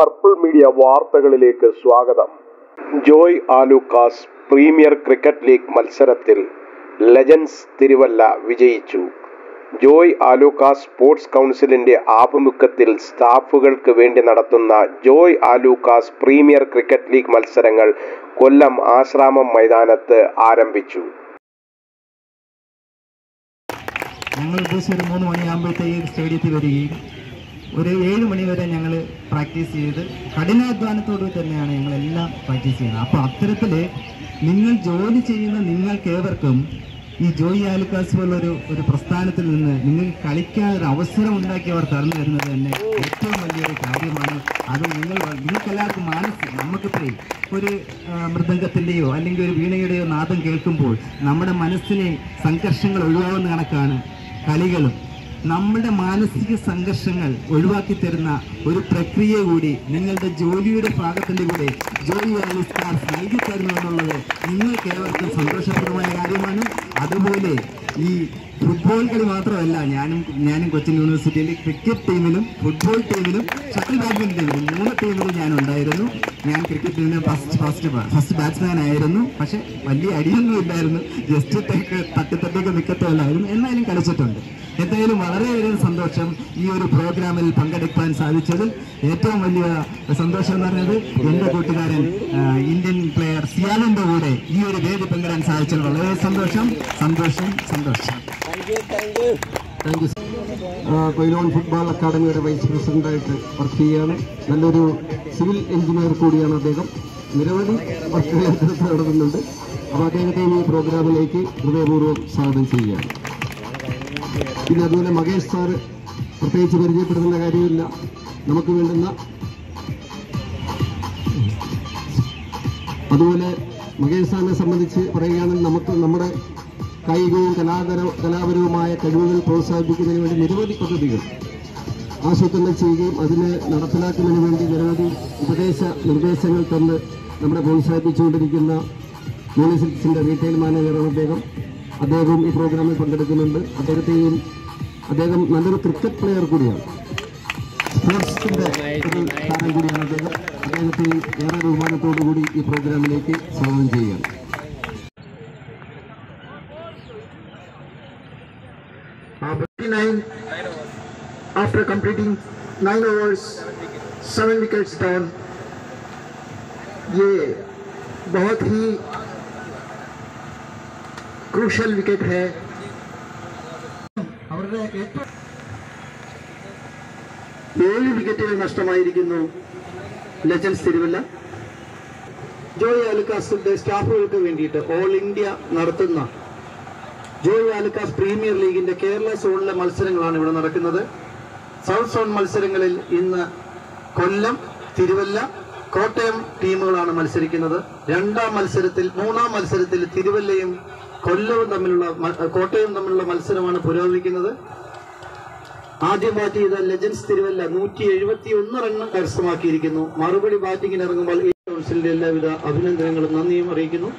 Purple media വാർത്തകളിലേക്ക് സ്വാഗതം. Joy Alukkas premier cricket league മത്സരത്തിൽ ലെജൻസ് തിരുവല്ല വിജയിച്ചു. ജോയ് ആലുക്കാസ് സ്പോർട്സ് കൗൺസിലിന്റെ ആഭിമുഖ്യത്തിൽ സ്റ്റാഫുകൾക്ക് വേണ്ടി നടത്തുന്ന Joy Alukkas premier cricket league മത്സരങ്ങൾ കൊല്ലം ആശ്രാമം മൈതാനത്ത് ആരംഭിച്ചു. ഞങ്ങൾ ഉദ്ദേശിച്ച ഒരു മൂന്ന് മണിയാകുമ്പോഴത്തേക്ക് സ്റ്റേഡിയത്തിൽ വരികയും ഒരു ഏഴ് മണി വരെ ഞങ്ങൾ പ്രാക്ടീസ് ചെയ്ത് കഠിനാധ്വാനത്തോട് തന്നെയാണ് ഞങ്ങളെല്ലാം പ്രാക്ടീസ് ചെയ്യുന്നത്. അപ്പോൾ അത്തരത്തിൽ നിങ്ങൾ ജോലി ചെയ്യുന്ന നിങ്ങൾക്കേവർക്കും ഈ ജോയി ആലുക്കാസ് പോലൊരു ഒരു പ്രസ്ഥാനത്തിൽ നിന്ന് നിങ്ങൾക്ക് കളിക്കാൻ ഒരു അവസരം ഉണ്ടാക്കിയവർ തന്നു തരുന്നത് തന്നെ ഏറ്റവും വലിയൊരു കാര്യമാണ്. അത് നിങ്ങൾ നിങ്ങൾക്കെല്ലാവർക്കും മാനസിക നമുക്കിപ്പോഴേ ഒരു മൃദംഗത്തിന്റെയോ അല്ലെങ്കിൽ ഒരു വീണയുടെയോ നാദം കേൾക്കുമ്പോൾ നമ്മുടെ മനസ്സിനെ സംഘർഷങ്ങൾ ഒഴിവാകുന്ന കണക്കാണ് കളികളും. നമ്മുടെ മാനസിക സംഘർഷങ്ങൾ ഒഴിവാക്കി തരുന്ന ഒരു പ്രക്രിയ കൂടി നിങ്ങളുടെ ജോലിയുടെ ഭാഗത്തിന്റെ കൂടെ ജോലി വാല്യൂ സ്റ്റാർസ് നൽകി തരുന്നു എന്നുള്ളത് നിങ്ങൾക്ക് ഏവർക്കും സന്തോഷപ്രദമായ കാര്യമാണ്. അതുപോലെ ഈ ഫുട്ബോൾ കളി മാത്രമല്ല ഞാനും ഞാനും കൊച്ചിൻ യൂണിവേഴ്സിറ്റിയിൽ ക്രിക്കറ്റ് ടീമിലും ഫുട്ബോൾ ടീമിലും ഷട്ടിൽ ബാഡ്മിന്റൺ ടീമിലും മൂന്ന് ടീമിലും ഞാൻ ഉണ്ടായിരുന്നു. ഞാൻ ക്രിക്കറ്റ് ടീമിന് ഫസ്റ്റ് ഫസ്റ്റ് ഫസ്റ്റ് ബാറ്റ്സ്മാൻ ആയിരുന്നു. പക്ഷെ വലിയ അടിയൊന്നും ഇല്ലായിരുന്നു. ജസ്റ്റ് തട്ടിത്തട്ടൊക്കെ നിൽക്കത്തല്ലായിരുന്നു എന്നാലും കളിച്ചിട്ടുണ്ട്. എന്തായാലും വളരെയധികം സന്തോഷം ഈ ഒരു പ്രോഗ്രാമിൽ പങ്കെടുക്കാൻ സാധിച്ചതിൽ ഏറ്റവും വലിയ സന്തോഷം എന്ന് പറഞ്ഞത് എന്റെ കൂട്ടുകാരൻ ഇന്ത്യൻ പ്ലെയർ സിയാലിന്റെ കൂടെ ഈ ഒരു വേദി പങ്കിടാൻ സാധിച്ചത് വളരെ സന്തോഷം. സന്തോഷം സന്തോഷം. താങ്ക് കൊയിലോൺ ഫുട്ബോൾ അക്കാദമിയുടെ വൈസ് പ്രസിഡന്റായിട്ട് വർക്ക് ചെയ്യുകയാണ്. നല്ലൊരു സിവിൽ എഞ്ചിനീയർ കൂടിയാണ് അദ്ദേഹം. നിരവധി വർക്കുകൾ നടത്തുന്നുണ്ട് അപ്പോൾ അദ്ദേഹത്തെ ഈ പ്രോഗ്രാമിലേക്ക് ഹൃദയപൂർവം സ്വാഗതം ചെയ്യുകയാണ്. പിന്നെ അതുപോലെ മകേഷ് സാറ് പ്രത്യേകിച്ച് പരിചയപ്പെടുത്തേണ്ട കാര്യമില്ല. നമുക്ക് വേണ്ടുന്ന അതുപോലെ മകേഷ് സാറിനെ സംബന്ധിച്ച് പറയുകയാണെങ്കിൽ നമുക്ക് നമ്മുടെ കായികവും കലാകര കലാപരവുമായ കഴിവുകൾ പ്രോത്സാഹിപ്പിക്കുന്നതിന് വേണ്ടി നിരവധി പദ്ധതികൾ ആസൂത്രണം ചെയ്യുകയും അതിനെ നടപ്പിലാക്കുന്നതിന് വേണ്ടി നിരവധി ഉപദേശ നിർദ്ദേശങ്ങൾ തന്ന് നമ്മളെ പ്രോത്സാഹിപ്പിച്ചുകൊണ്ടിരിക്കുന്ന യൂണിസിറ്റിസിന്റെ റീറ്റെയിൽ മാനേജർ അദ്ദേഹം അദ്ദേഹവും ഈ പ്രോഗ്രാമിൽ പങ്കെടുക്കുന്നുണ്ട് അദ്ദേഹത്തെയും അദ്ദേഹം നല്ലൊരു ക്രിക്കറ്റ് പ്ലെയർ കൂടിയാണ് സ്പോർട്സിന്റെ ഒരു താരം കൂടിയാണ് അദ്ദേഹം അദ്ദേഹത്തെ ഏറെ ബഹുമാനത്തോടു കൂടി ഈ പ്രോഗ്രാമിലേക്ക് സ്വാഗതം ചെയ്യുകയാണ് Uh, 59 after completing 9 overs 7 wickets down ये बहुत ही ക്രൂഷ്യൽ വിക്കറ്റ് അവരുടെ ഏറ്റവും ഏഴ് വിക്കറ്റുകൾ നഷ്ടമായിരിക്കുന്നു ലെജൻസ് തിരുവല്ല. ജോയ് ആലുക്കാസിന്റെ സ്റ്റാഫുകൾക്ക് വേണ്ടിയിട്ട് ഓൾ ഇന്ത്യ നടത്തുന്ന ജോയ് ആലുക്കാസ് പ്രീമിയർ ലീഗിന്റെ കേരള സോണിലെ മത്സരങ്ങളാണ് ഇവിടെ നടക്കുന്നത്. സൗത്ത് സോൺ മത്സരങ്ങളിൽ ഇന്ന് കൊല്ലം തിരുവല്ല കോട്ടയം ടീമുകളാണ് മത്സരിക്കുന്നത്. രണ്ടാം മത്സരത്തിൽ മൂന്നാം മത്സരത്തിൽ തിരുവല്ലയും കൊല്ലവും തമ്മിലുള്ള കോട്ടയം തമ്മിലുള്ള മത്സരമാണ് പുരോഗമിക്കുന്നത്. ആദ്യം ബാറ്റ് ചെയ്ത ലെജൻസ് തിരുവല്ല നൂറ്റി എഴുപത്തി ഒന്ന് റണ്ണ് കരസ്ഥമാക്കിയിരിക്കുന്നു. മറുപടി ബാറ്റിംഗിന് ഇറങ്ങുമ്പോൾ ഈ കൗൺസിലിന്റെ എല്ലാവിധ അഭിനന്ദനങ്ങളും നന്ദിയും അറിയിക്കുന്നു.